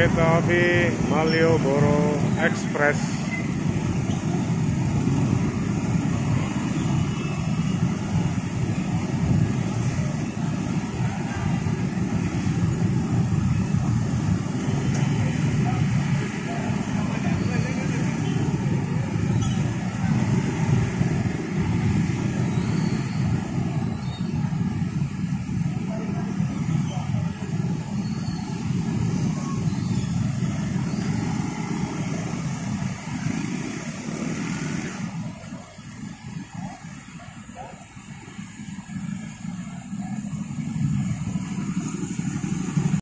Kereta api Malioboro Express.